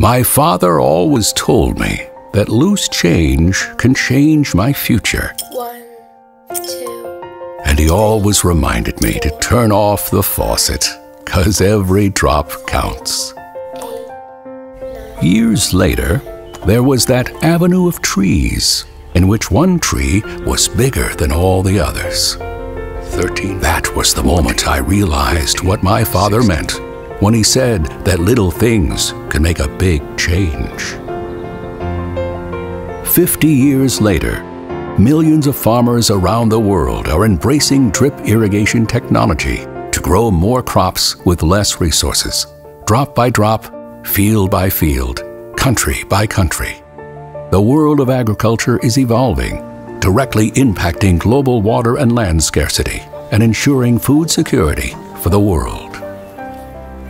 My father always told me that loose change can change my future. One, two, And he always reminded me to turn off the faucet, cause every drop counts. eight, Years later, there was that avenue of trees in which one tree was bigger than all the others. 13. That was the moment I realized what my father meant when he said that little things can make a big change. 50 years later, millions of farmers around the world are embracing drip irrigation technology to grow more crops with less resources, drop by drop, field by field, country by country. The world of agriculture is evolving, directly impacting global water and land scarcity and ensuring food security for the world.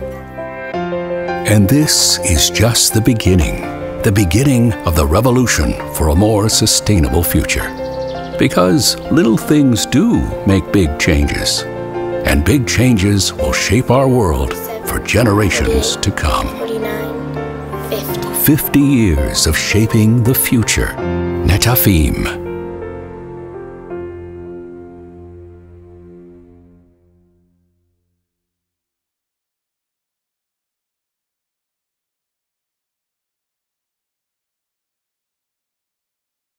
And this is just the beginning, the beginning of the revolution for a more sustainable future. Because little things do make big changes, and big changes will shape our world for generations to come. 49, 50. 50 years of shaping the future. Netafim,